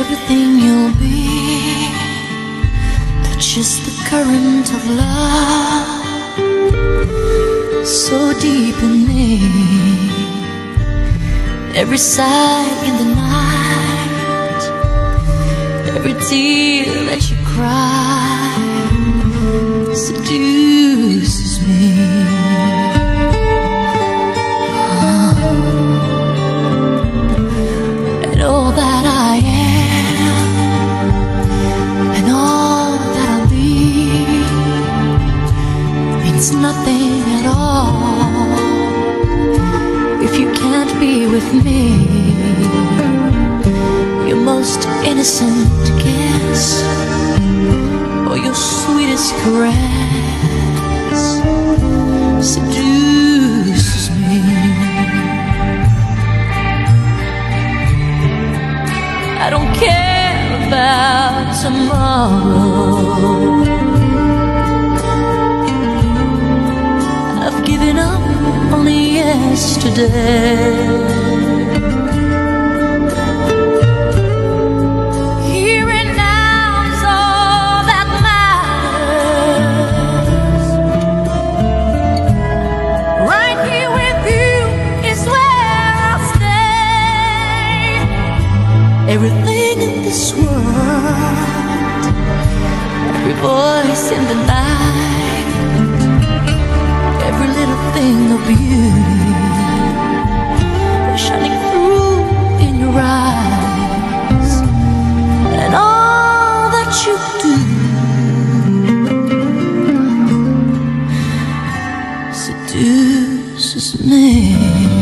everything you'll be, touches the current of love. So deep in me. Every sigh in the night, every tear that you cry means nothing at all if you can't be with me. Your most innocent kiss, or your sweetest caress, seduces me. I don't care about tomorrow. Stay. Everything in this world, every voice in the night confuses me.